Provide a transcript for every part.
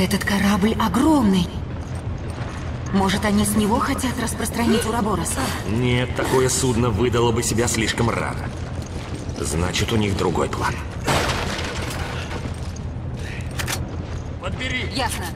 Этот корабль огромный. Может, они с него хотят распространить Ураборос? Нет, такое судно выдало бы себя слишком рано. Значит, у них другой план. Подбери! Ясно.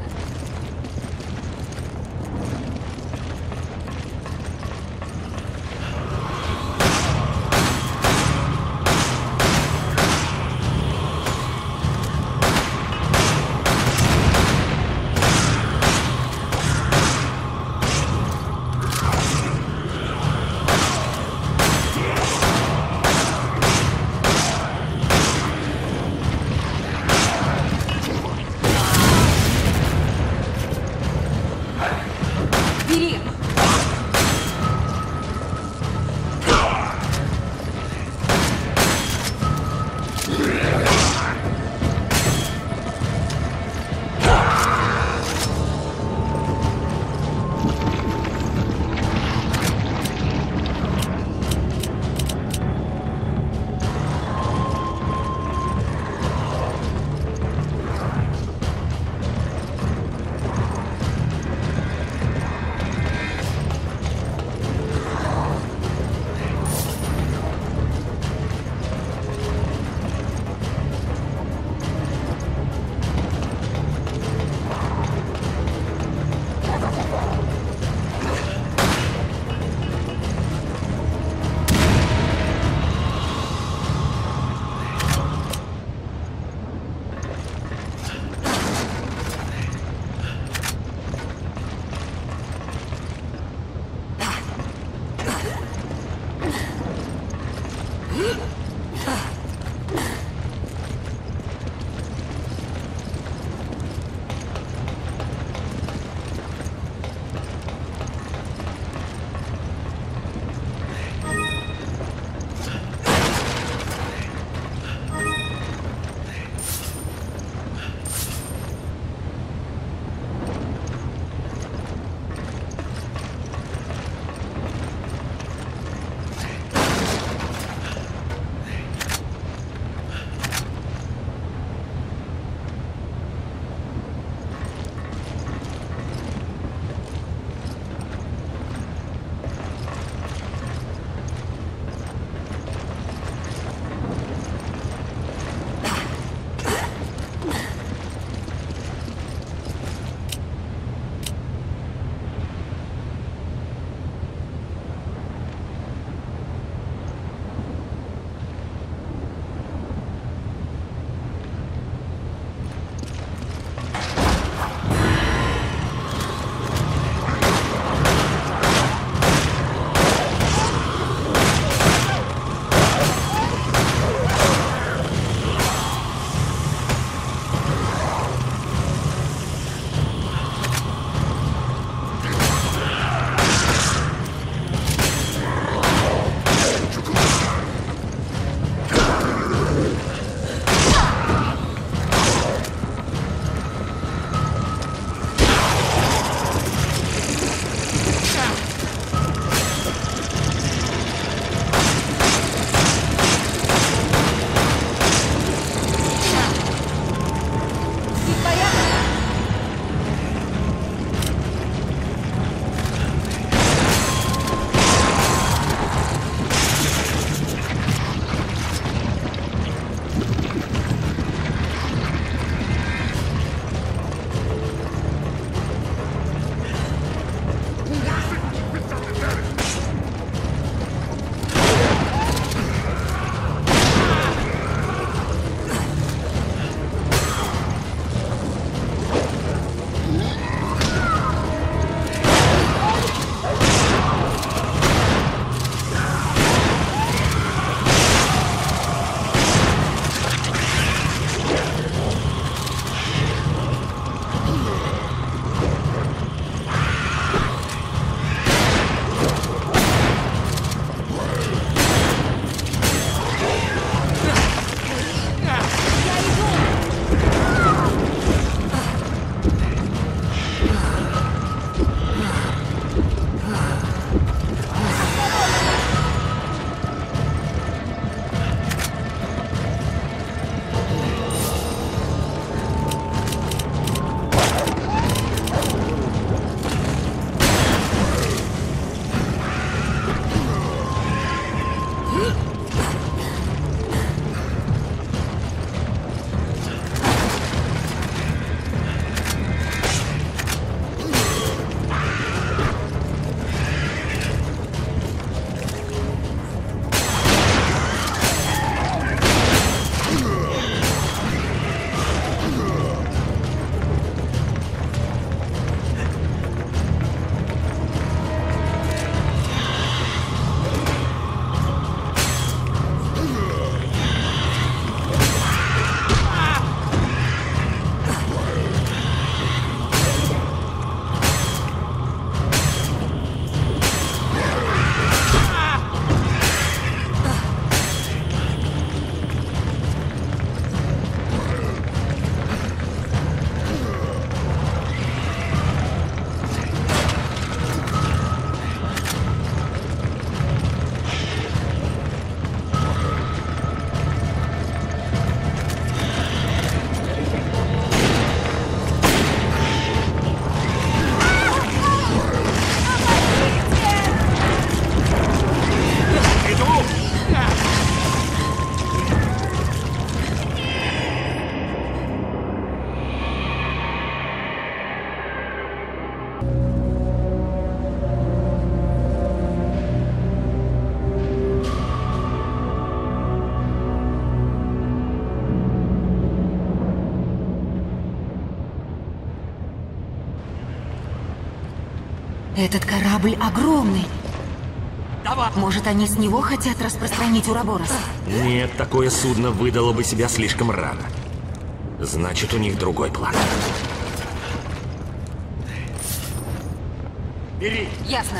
Этот корабль огромный. Давай! Может, они с него хотят распространить Ураборос? Нет, такое судно выдало бы себя слишком рано. Значит, у них другой план. Бери! Ясно.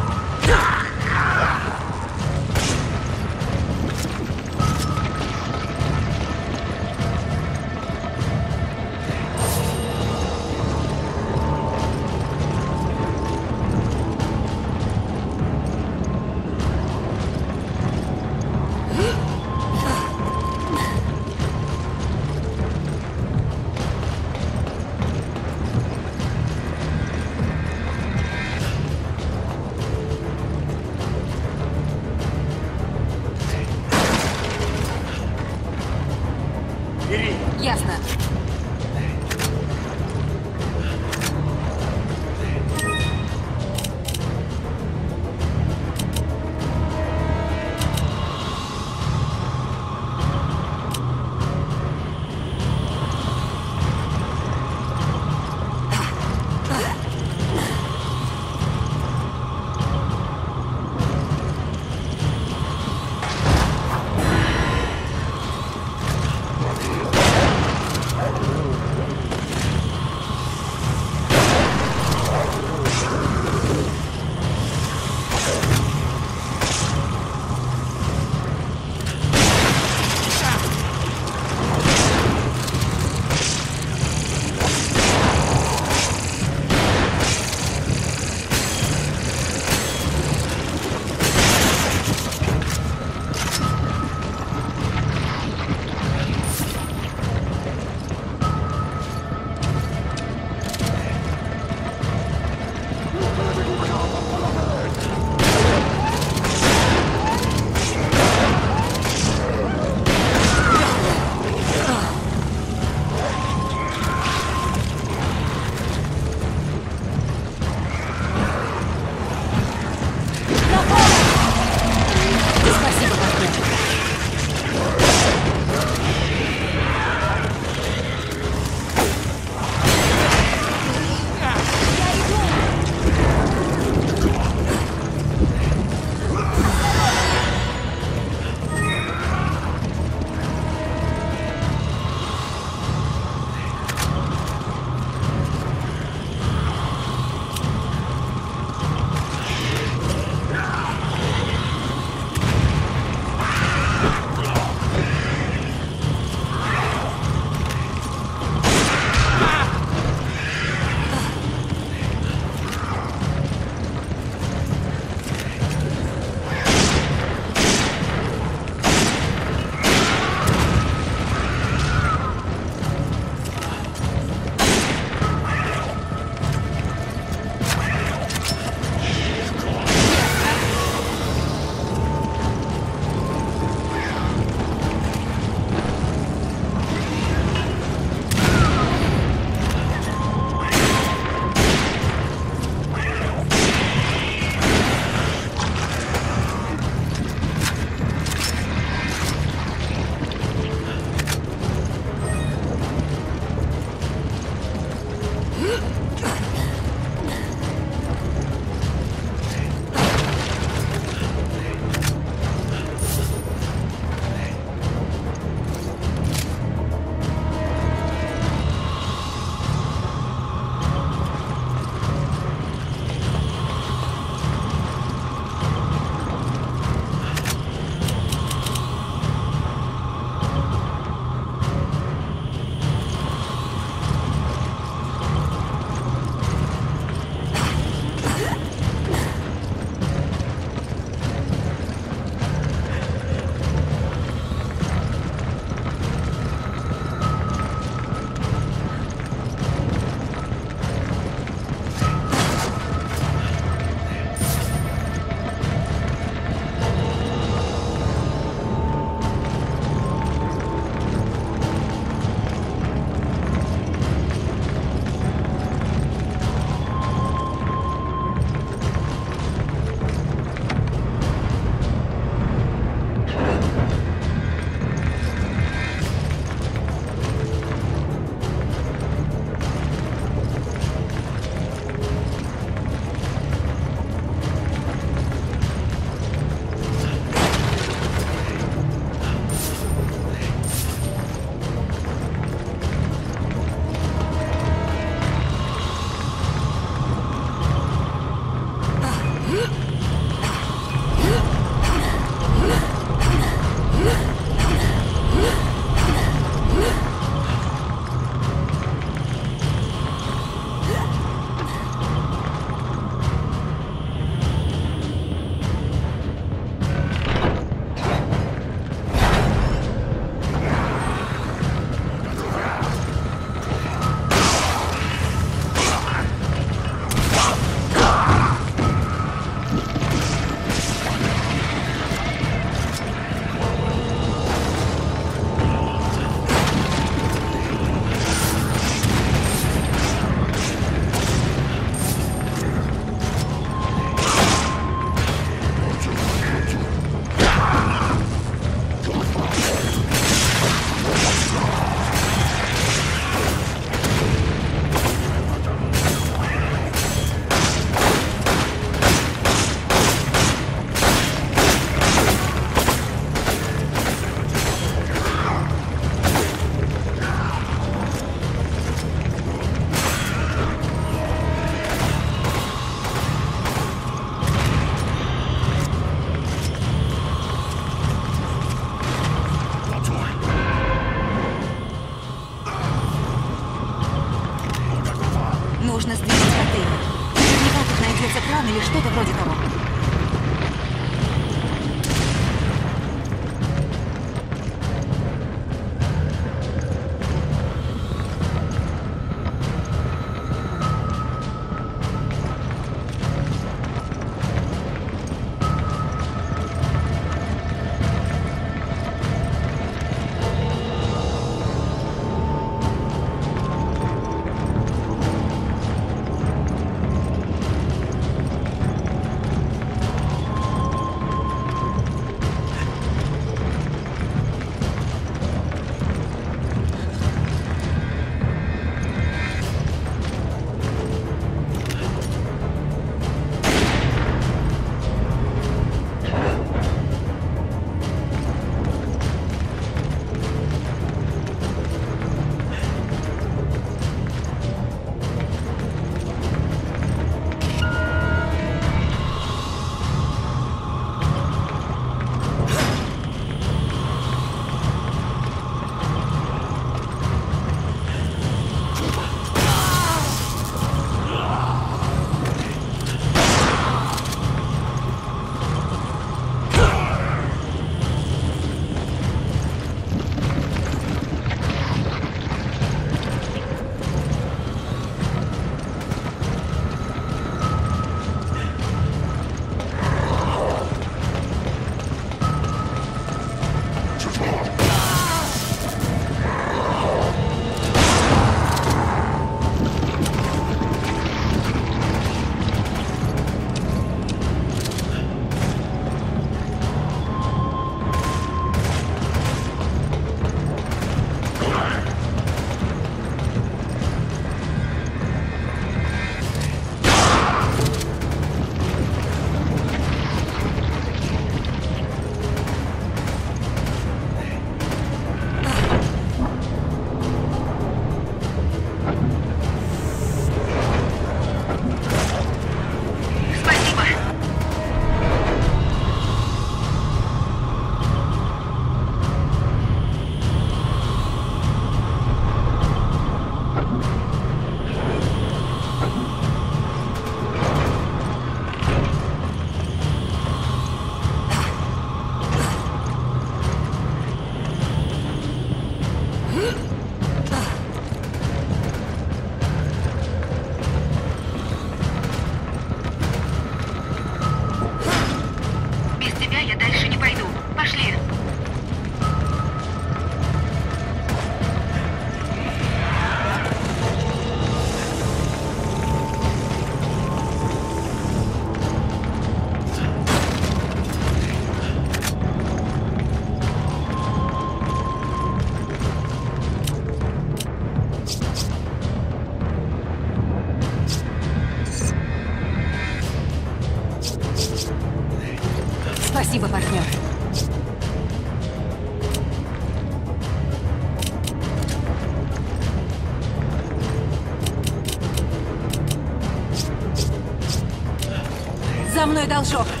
ダウン。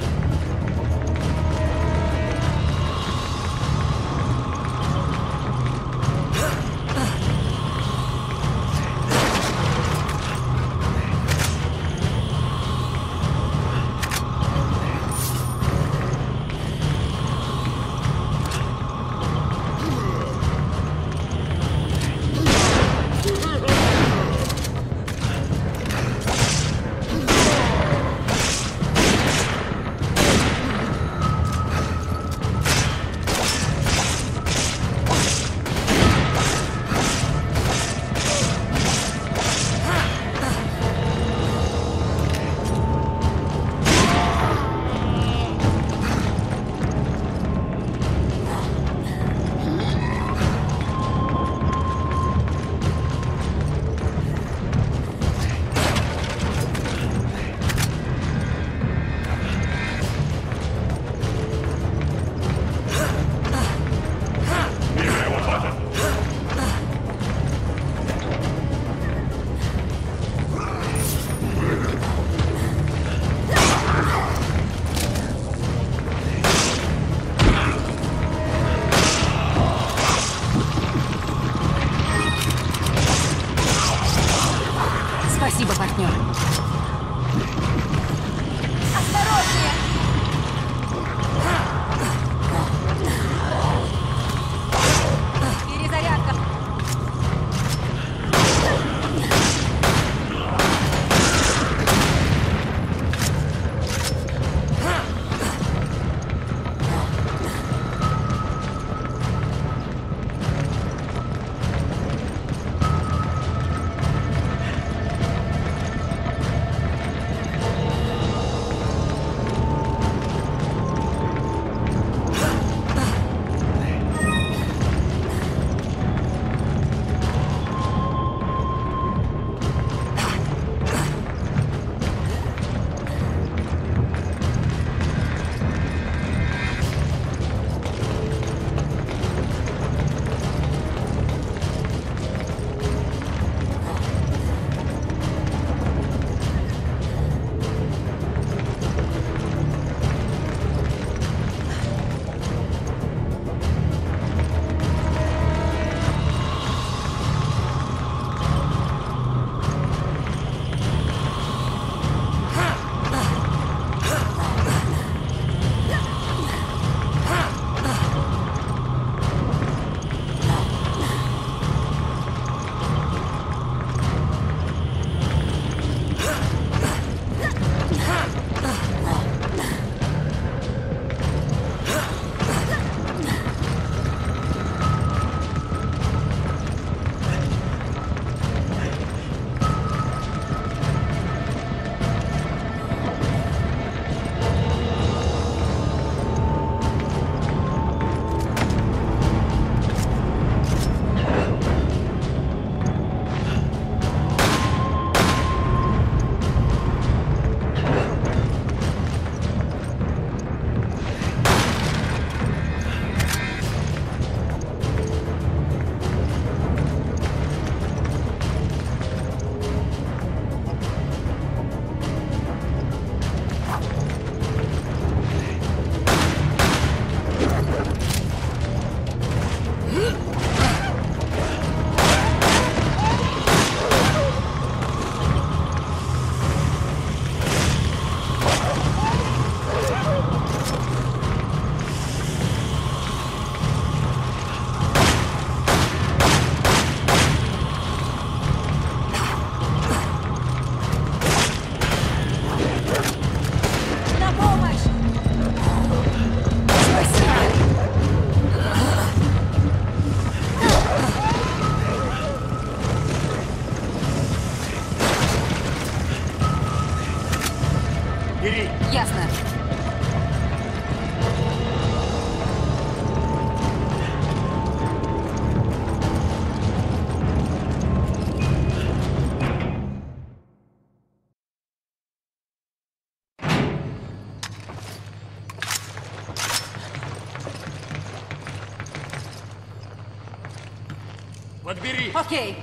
Подбери! Окей.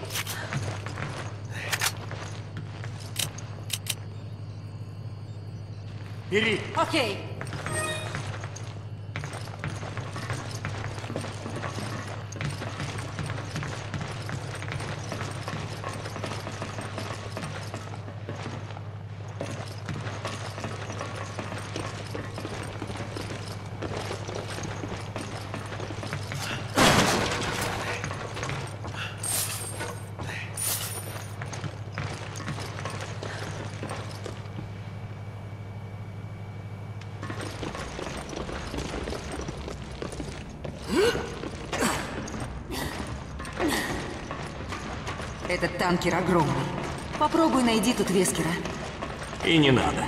Бери! Окей. Этот танкер огромный. Попробуй найди тут Вескера. И не надо.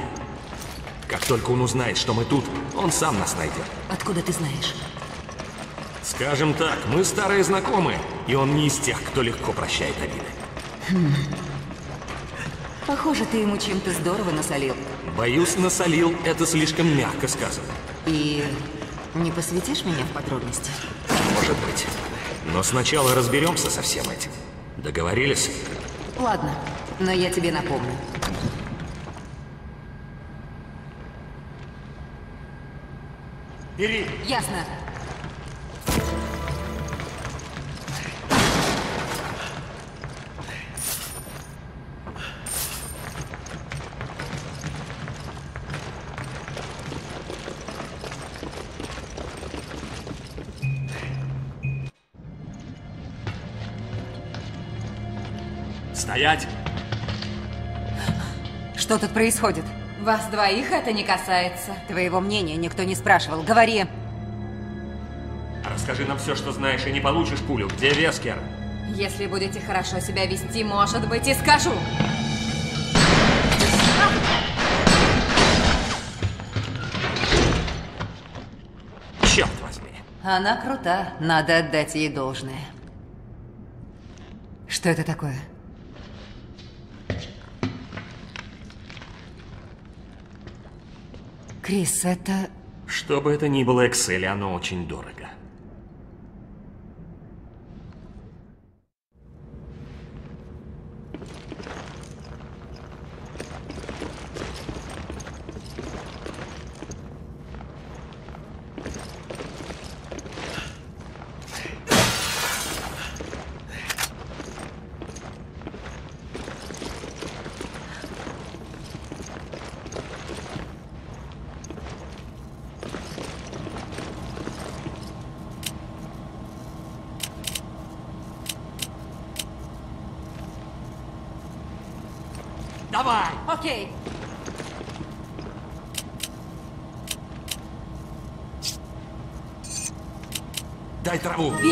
Как только он узнает, что мы тут, он сам нас найдет. Откуда ты знаешь? Скажем так, мы старые знакомые, и он не из тех, кто легко прощает обиды. Похоже, ты ему чем-то здорово насолил. Боюсь, насолил — это слишком мягко сказано. И не посвятишь меня в подробности? Может быть. Но сначала разберемся со всем этим. Договорились? Ладно, но я тебе напомню. Бери! Ясно. Стоять! Что тут происходит? Вас двоих это не касается. Твоего мнения никто не спрашивал. Говори. Расскажи нам все, что знаешь, и не получишь пулю. Где Вескер? Если будете хорошо себя вести, может быть, и скажу. Черт возьми. Она крута, надо отдать ей должное. Что это такое? Крис, это... Что бы это ни было, Excel, оно очень дорого. rabo.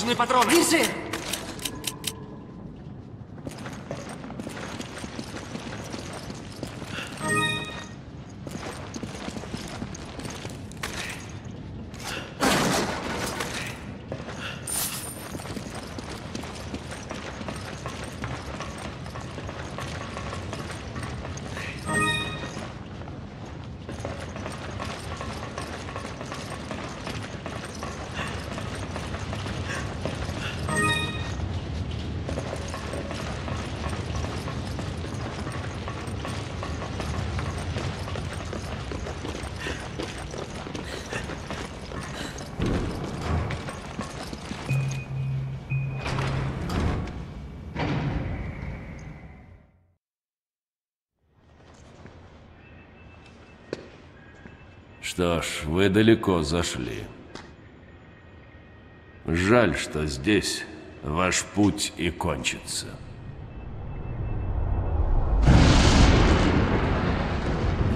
Нужны патроны! Держи. Что ж, вы далеко зашли. Жаль, что здесь ваш путь и кончится.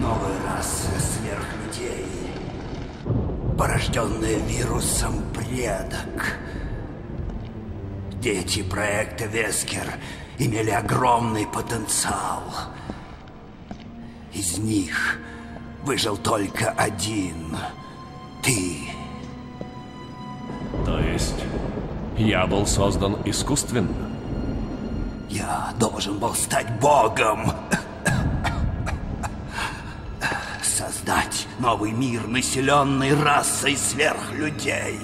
Новая раса сверхлюдей, порожденная вирусом предок. Дети проекта Вескер имели огромный потенциал. Из них выжил только один. Ты. То есть, я был создан искусственно? Я должен был стать богом. Создать новый мир, населенный расой сверхлюдей.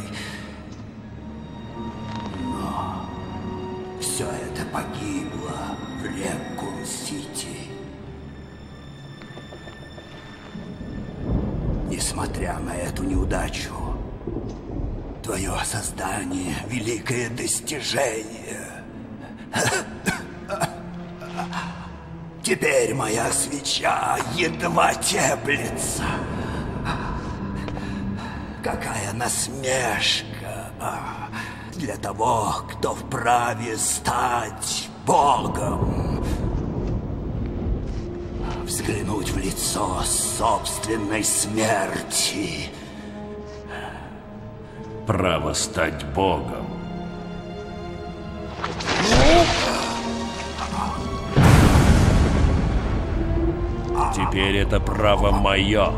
Достижение. Теперь моя свеча едва теплится. Какая насмешка а, для того, кто вправе стать Богом. Взглянуть в лицо собственной смерти. Право стать богом. Теперь это право мое.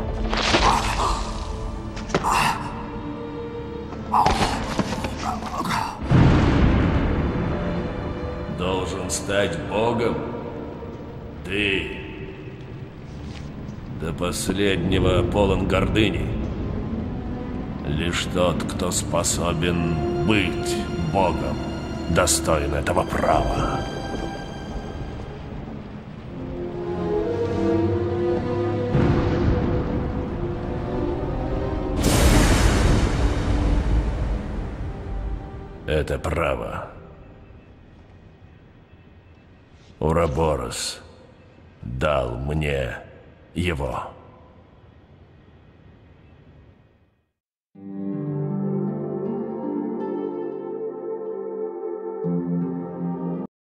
Должен стать богом? Ты до последнего полон гордыни. Лишь тот, кто способен быть богом, достоин этого права. Это право. Ураборос дал мне его.